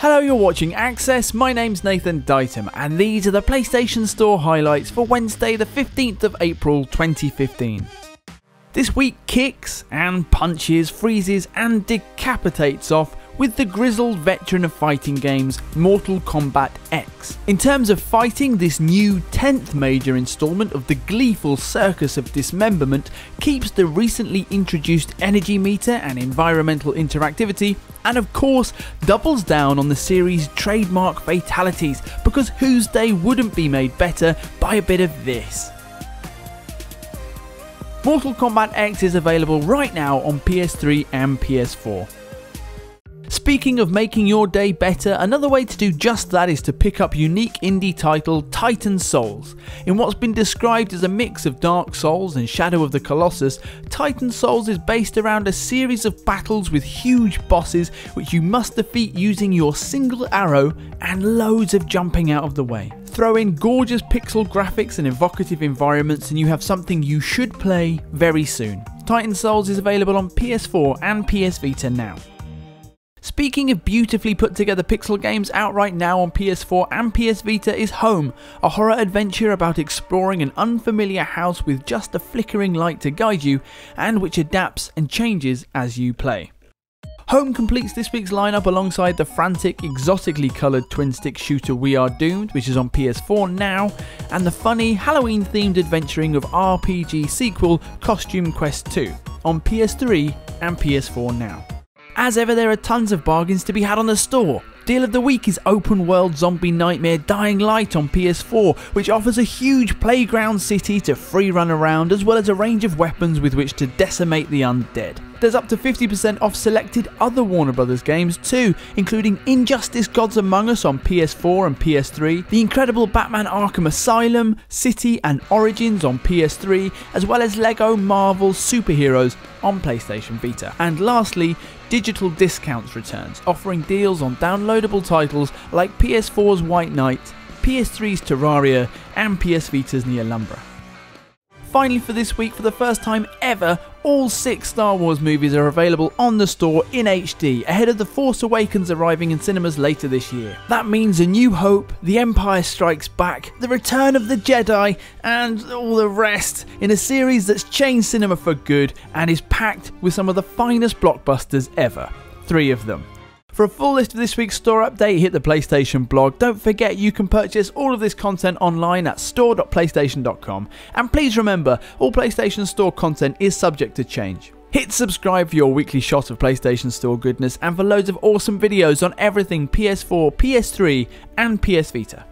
Hello, you're watching Access. My name's Nathan Ditum, and these are the PlayStation Store highlights for Wednesday, the 15th of April 2015. This week kicks and punches, freezes, and decapitates off with the grizzled veteran of fighting games, Mortal Kombat X. In terms of fighting, this new 10th major installment of the gleeful circus of dismemberment keeps the recently introduced energy meter and environmental interactivity, and of course, doubles down on the series' trademark fatalities, because whose day wouldn't be made better by a bit of this? Mortal Kombat X is available right now on PS3 and PS4. Speaking of making your day better, another way to do just that is to pick up unique indie title Titan Souls. In what's been described as a mix of Dark Souls and Shadow of the Colossus, Titan Souls is based around a series of battles with huge bosses which you must defeat using your single arrow and loads of jumping out of the way. Throw in gorgeous pixel graphics and evocative environments, and you have something you should play very soon. Titan Souls is available on PS4 and PS Vita now. Speaking of beautifully put together pixel games out right now on PS4 and PS Vita is Home, a horror adventure about exploring an unfamiliar house with just a flickering light to guide you and which adapts and changes as you play. Home completes this week's lineup alongside the frantic, exotically coloured twin stick shooter We Are Doomed, which is on PS4 now, and the funny, Halloween themed adventuring of RPG sequel Costume Quest 2 on PS3 and PS4 now. As ever, there are tons of bargains to be had on the store. Deal of the week is Open World Zombie Nightmare Dying Light on PS4, which offers a huge playground city to free run around, as well as a range of weapons with which to decimate the undead. There's up to 50% off selected other Warner Brothers games too, including Injustice Gods Among Us on PS4 and PS3, The Incredible Batman Arkham Asylum, City and Origins on PS3, as well as Lego Marvel Superheroes on PlayStation Vita. And lastly, digital discounts returns, offering deals on downloadable titles like PS4's White Knight, PS3's Terraria, and PS Vita's Nihilumbra. Finally, for this week, for the first time ever, all six Star Wars movies are available on the store in HD, ahead of The Force Awakens arriving in cinemas later this year. That means A New Hope, The Empire Strikes Back, The Return of the Jedi, and all the rest in a series that's changed cinema for good and is packed with some of the finest blockbusters ever. Three of them. For a full list of this week's store update, hit the PlayStation blog. Don't forget you can purchase all of this content online at store.playstation.com. And please remember, all PlayStation Store content is subject to change. Hit subscribe for your weekly shot of PlayStation Store goodness and for loads of awesome videos on everything PS4, PS3, and PS Vita.